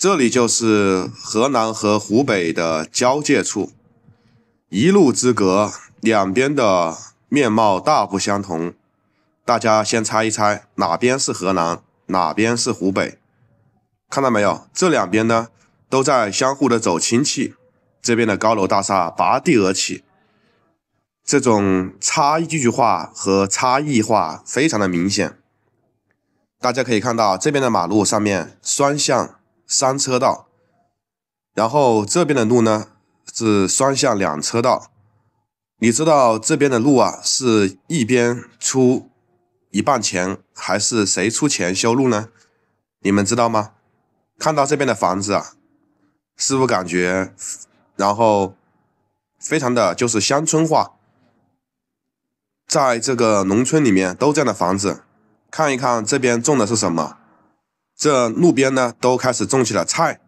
这里就是河南和湖北的交界处，一路之隔，两边的面貌大不相同。大家先猜一猜，哪边是河南，哪边是湖北？看到没有？这两边呢，都在相互的走亲戚。这边的高楼大厦拔地而起，这种差异化和差异化非常的明显。大家可以看到，这边的马路上面双向。三车道，然后这边的路呢是双向两车道。你知道这边的路啊是一边出一半钱，还是谁出钱修路呢？你们知道吗？看到这边的房子啊，是不是感觉然后非常的就是乡村化？在这个农村里面都这样的房子，看一看这边种的是什么？这路边呢都开始种起了菜，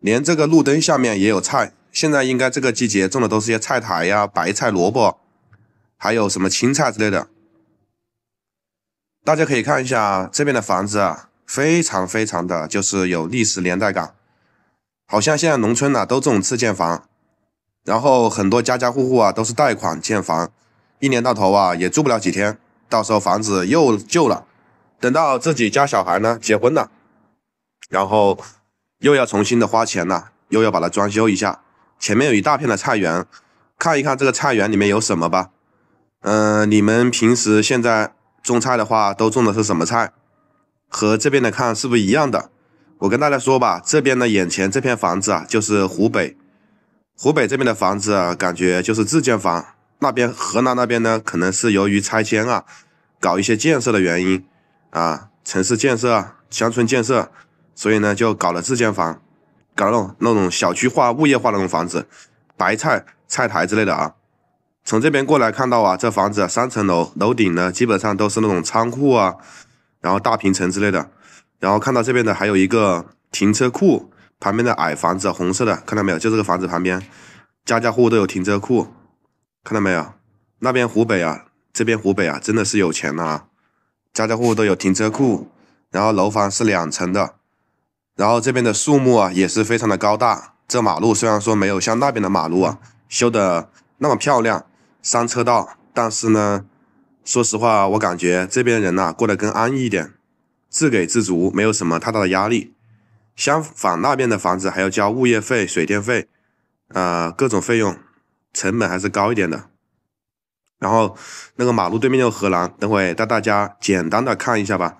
连这个路灯下面也有菜。现在应该这个季节种的都是些菜苔呀、白菜、萝卜，还有什么青菜之类的。大家可以看一下这边的房子啊，非常非常的就是有历史年代感，好像现在农村呢都这种自建房，然后很多家家户户啊都是贷款建房，一年到头啊也住不了几天，到时候房子又旧了，等到自己家小孩呢结婚了。然后又要重新的花钱了，又要把它装修一下。前面有一大片的菜园，看一看这个菜园里面有什么吧。嗯，你们平时现在种菜的话，都种的是什么菜？和这边的看是不是一样的？我跟大家说吧，这边的眼前这片房子啊，就是湖北。湖北这边的房子啊，感觉就是自建房。那边河南那边呢，可能是由于拆迁啊，搞一些建设的原因啊，城市建设、乡村建设。所以呢，就搞了自建房，搞那种那种小区化、物业化那种房子，白菜、菜台之类的啊。从这边过来看到啊，这房子三层楼，楼顶呢基本上都是那种仓库啊，然后大平层之类的。然后看到这边的还有一个停车库，旁边的矮房子红色的，看到没有？就这个房子旁边，家家户户都有停车库，看到没有？那边湖北啊，这边湖北啊，真的是有钱了啊，家家户户都有停车库，然后楼房是两层的。然后这边的树木啊也是非常的高大，这马路虽然说没有像那边的马路啊修的那么漂亮，三车道，但是呢，说实话我感觉这边人呐过得更安逸一点，自给自足，没有什么太大的压力。相反那边的房子还要交物业费、水电费，呃各种费用，成本还是高一点的。然后那个马路对面就荷兰，等会带大家简单的看一下吧。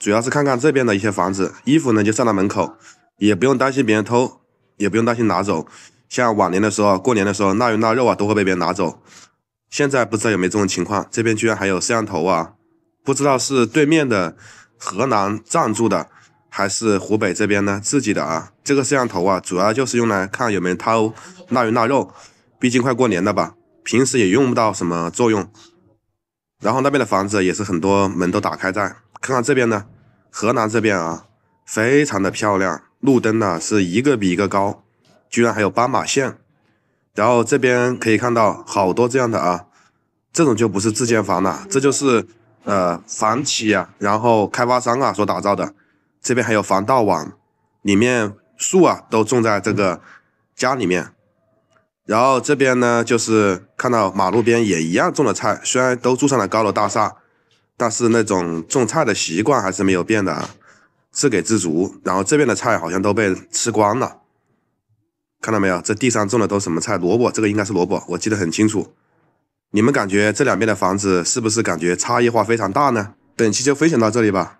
主要是看看这边的一些房子，衣服呢就站在门口，也不用担心别人偷，也不用担心拿走。像往年的时候，过年的时候腊鱼腊肉啊都会被别人拿走。现在不知道有没有这种情况，这边居然还有摄像头啊！不知道是对面的河南暂住的，还是湖北这边呢自己的啊？这个摄像头啊，主要就是用来看有没有偷腊鱼腊肉，毕竟快过年了吧，平时也用不到什么作用。然后那边的房子也是很多门都打开在。看看这边呢，河南这边啊，非常的漂亮，路灯呢是一个比一个高，居然还有斑马线。然后这边可以看到好多这样的啊，这种就不是自建房了，这就是呃房企啊，然后开发商啊所打造的。这边还有防盗网，里面树啊都种在这个家里面。然后这边呢，就是看到马路边也一样种了菜，虽然都住上了高楼大厦。但是那种种菜的习惯还是没有变的，自给自足。然后这边的菜好像都被吃光了，看到没有？这地上种的都什么菜？萝卜，这个应该是萝卜，我记得很清楚。你们感觉这两边的房子是不是感觉差异化非常大呢？本期就分享到这里吧。